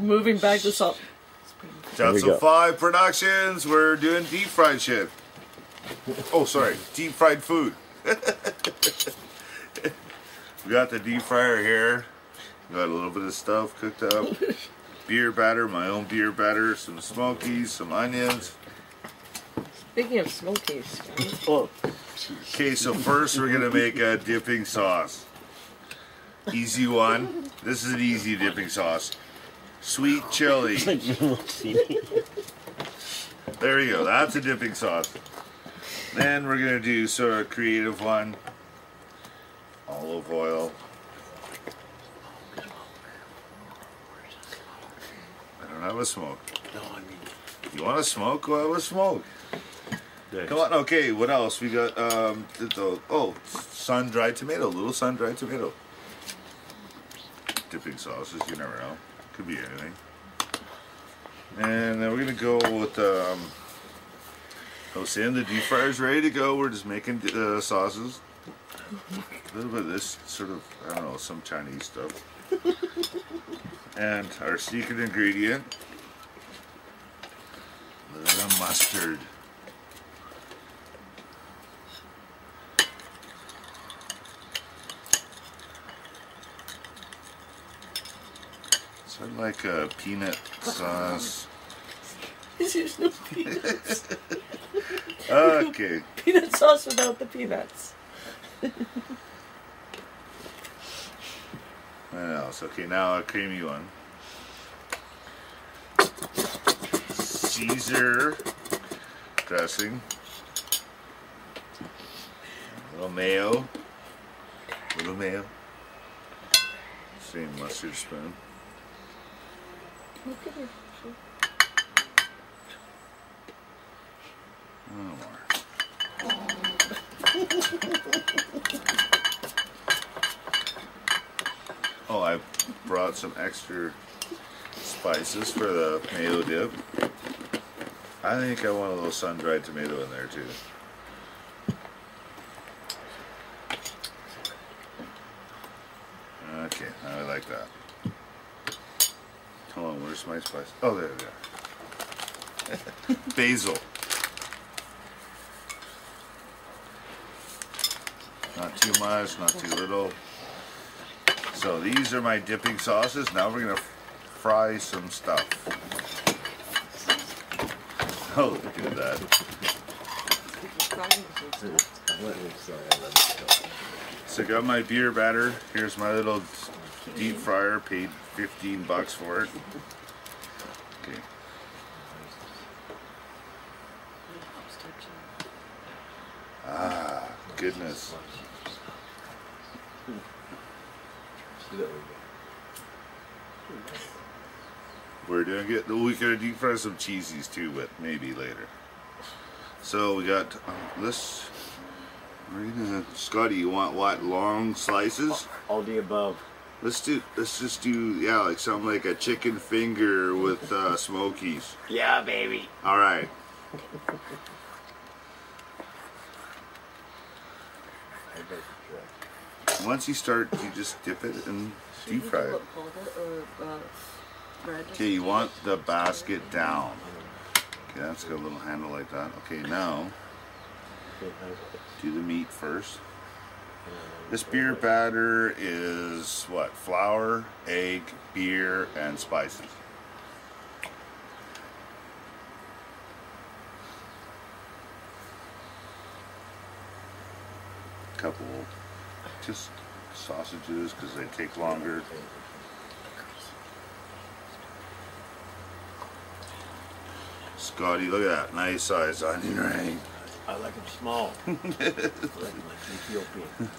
Moving back to salt. Johnson go. 5 Productions, we're doing deep fried shit. Oh, sorry, deep fried food. we got the deep fryer here. Got a little bit of stuff cooked up. Beer batter, my own beer batter, some smokies, some onions. Speaking of smokies, Oh, Okay, so first we're gonna make a dipping sauce. Easy one. This is an easy dipping sauce. Sweet chili. you won't see me. There you go. That's a dipping sauce. Then we're gonna do sort of creative one. Olive oil. I don't have a smoke. No, I mean, You want to smoke? Go have a smoke. there's- Come on. Okay. What else? We got um the, oh sun dried tomato. Little sun dried tomato. Dipping sauces. You never know. Could be anything. And then we're gonna go with um. I was the deep fryer's ready to go. We're just making uh, sauces. A little bit of this sort of I don't know some Chinese stuff. and our secret ingredient. Little mustard. So I'd like a peanut sauce. there's no peanuts. Okay. Peanut sauce without the peanuts. What else? Okay, now a creamy one. Caesar dressing. A little mayo. A little mayo. Same mustard spoon. Look at her. Oh, I brought some extra spices for the mayo dip. I think I want a little sun-dried tomato in there too. Okay, I like that. Hold on, where's my spice? Oh, there they are. Basil. Not too much, not too little. So these are my dipping sauces. Now we're gonna fry some stuff. Oh, look at that. So I got my beer batter. Here's my little deep fryer. Paid 15 bucks for it. Okay. Ah, goodness. We're doing good. We could deep fry some cheesies too, but maybe later. So we got uh, this. Gonna, Scotty, you want what? Long slices? all the above. Let's do. Let's just do. Yeah, like something like a chicken finger with uh, smokies. Yeah, baby. All right. Once you start, you just dip it and deep fry it. Okay, you want the basket down. Okay, that's got a little handle like that. Okay, now do the meat first. This beer batter is what? Flour, egg, beer, and spices. Couple, just sausages because they take longer. Scotty, look at that nice size onion ring. I like them small. like, like Ethiopian.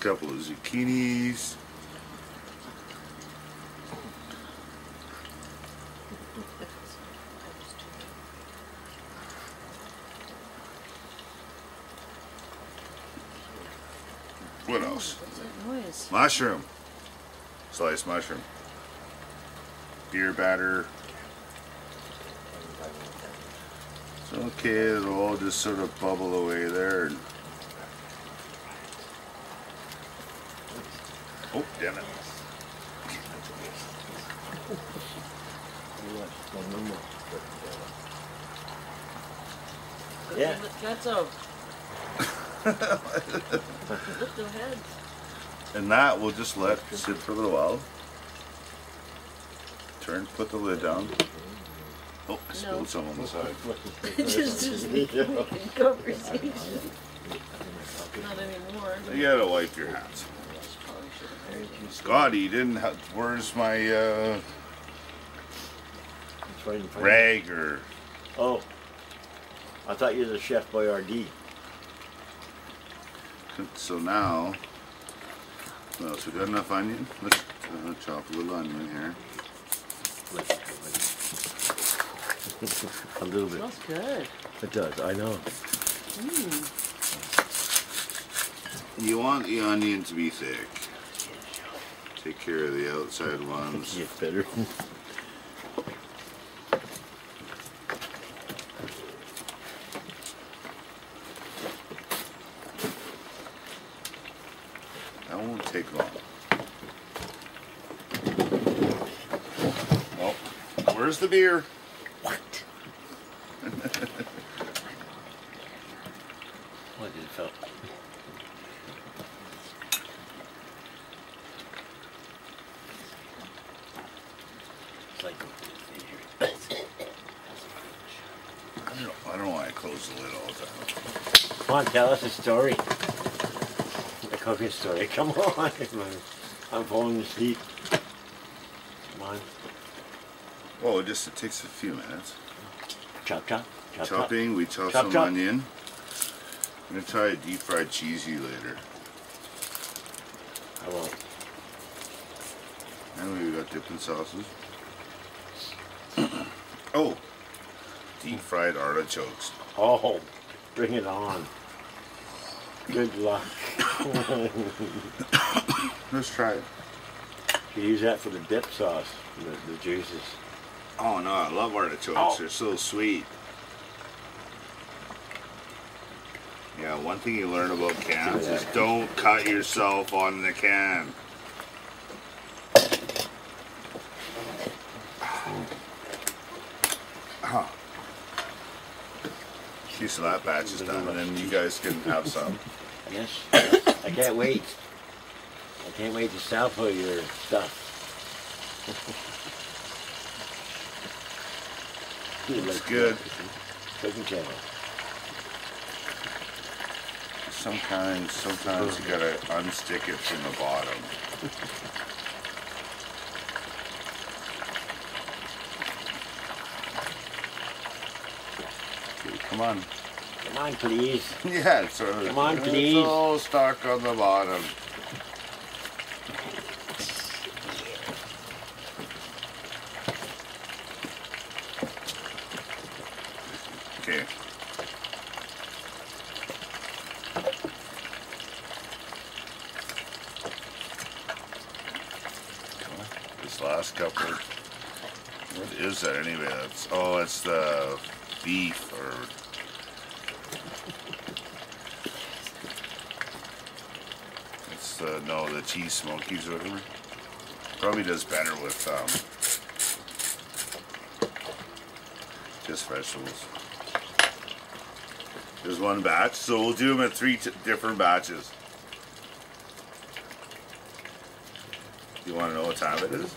couple of zucchinis. What else? What's that noise? Mushroom. Sliced mushroom. Beer batter. It's okay, it'll all just sort of bubble away there. And Oh, damn it. Go Yeah. to the Cats out. Lift their heads. And that we'll just let sit for a little while. Turn, put the lid down. Oh, I spilled No. some on the side. just, just making conversation. Not anymore. You gotta wipe your hands. Probably should have buried it. Scotty you didn't have, where's my uh, It's right in front of you. rag or, Oh. I thought you were the chef Boyardee. so now, well, so we got enough onion. Let's uh, chop a little onion here. A little bit. It Smells good. It does, I know. Hmm. You want the onion to be thick. Take care of the outside ones. Get better. That won't take long. Oh, where's the beer? What? What did it felt? It's like I don't know, I don't know why I close the lid all the time. Come on, tell us a story. A cooking story. Come on. I'm falling asleep. Come on. It just it takes a few minutes. Chop chop. Chop chop. Chopping, we chop, Chop, some chop. onion. I'm gonna try a deep fried cheesy later. I won't. And we got dipping sauces. oh, deep fried artichokes. Oh, bring it on. Good luck. Let's try it. You use that for the dip sauce, the, the juices. Oh no, I love artichokes. Oh. They're so sweet. Yeah, one thing you learn about cans is don't cut yourself on the can. Ah. Okay, so that batch is done, and then you guys can have some. Yes. I can't wait. I can't wait to sample your stuff. Looks good. Cooking channel. Sometimes, sometimes you gotta unstick it from the bottom. Come on. Come on, please. Yeah, it's, uh, Come on, please. it's all stuck on the bottom. Okay. This last couple. What is that anyway? That's oh, it's the beef or It's the no the cheese smokies or whatever. Probably does better with um just vegetables. There's one batch, so we'll do them at three different batches. You want to know what time it is?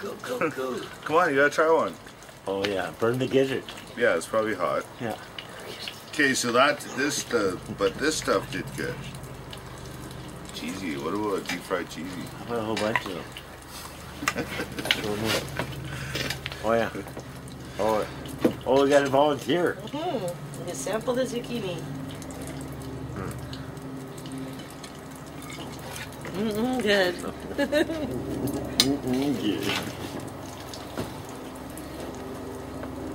Go, go, go, go. Come on, you gotta try one. Oh yeah, burn the gizzard. Yeah, it's probably hot. Yeah. Okay, so that this the but this stuff did good. Cheesy. What about a deep fried cheesy? I put a whole bunch of them. One more. oh yeah. Oh, oh, we got a volunteer. Hmm. You sample the zucchini. Mm-mm, good. Mm-mm, yeah.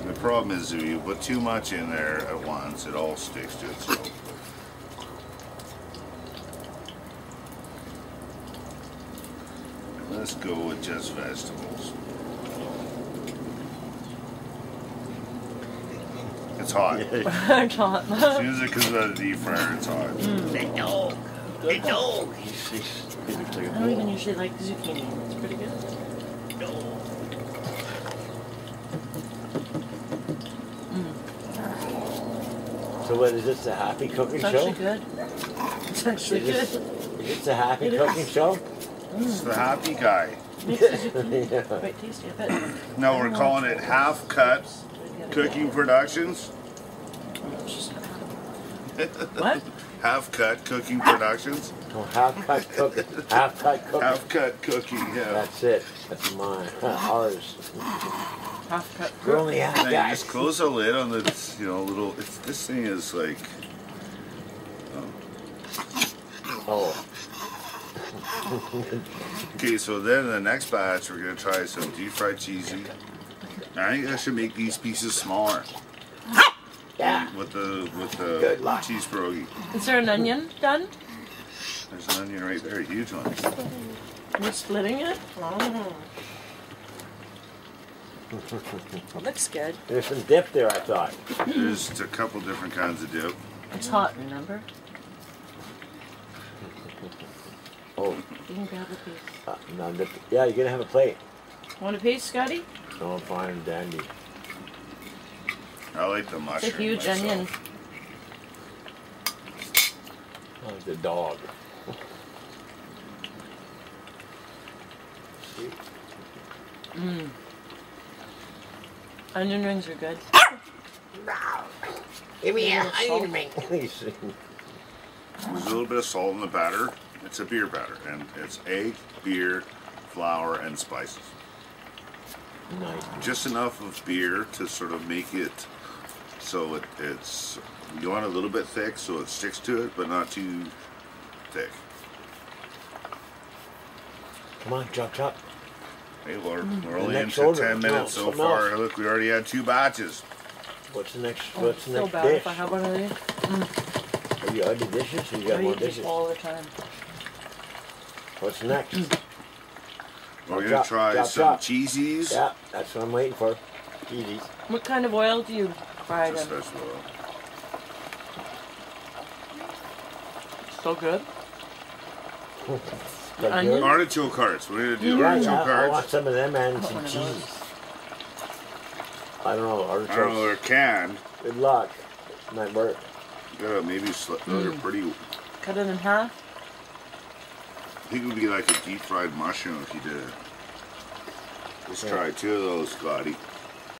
The problem is if you put too much in there at once, it all sticks to itself. Let's go with just vegetables. It's hot. it's hot. As soon as it comes out of the deep fryer, it's hot. Mm. Big dog. Big dog. He's, he's, he looks like a I don't even usually like zucchini. It's pretty good. Dog. So what is this, a happy cooking It's show? actually good. It's actually Is good. this, is this a happy It is. cooking show? Mm. It's the happy guy. Makes the zucchini Yeah. quite tasty, I bet. No, we're calling it Half Cut Cooking Productions. What? Half Cut Cooking Productions. Oh, half cut cooking. Half cut cooking. Half Cut Cooking, yeah. That's it. That's mine. Ours. Half cut. We're only half Now you guys. just close the lid on the, you know, little. It's, this thing is like. Oh, Okay, so then the next batch, we're gonna try some deep fried cheesy. I think I should make these pieces smaller yeah. with the with the Good luck. cheese pierogi. Is there an onion done? There's an onion right there, a huge one. You're splitting it? Oh. Looks good. There's some dip there, I thought. There's a couple different kinds of dip. It's hot, remember? Oh, You can grab a piece. uh, no, dip. yeah, you're gonna have a plate. Want a piece, Scotty? No, I'm fine and dandy. I like the It's a huge myself. onion. Oh, the dog. Mmm. Onion rings are good. Give me a- a I need a ring. There's a little bit of salt in the batter. It's a beer batter, and it's egg, beer, flour, and spices. nice. Just enough of beer to sort of make it so it, it's you want a little bit thick so it sticks to it, but not too thick. Come on, chop chop. Hey, we're, mm. we're only next into order. ten No, minutes so far. else. Look, we already had two batches. What's the next? Oh, What's the so next bad dish? if I have one of these. Mm. Have you had the dishes? Or you got I more eat this dishes? all the time. What's mm. next? We're gonna try chop, some chop. cheesies. yeah, that's what I'm waiting for. Cheesies. What kind of oil do you fry Just them? vegetable oil. So good. But onion? good. Artichoke hearts. We're gonna do Yeah, artichoke yeah, I want some of them and Want some one of cheese. I don't know, I don't know, they're canned. Good luck. Might work. Yeah, maybe sli- those Mm. are pretty. Cut it in half. I think it would be like a deep fried mushroom if you did it. Let's Yeah. try two of those, Scotty.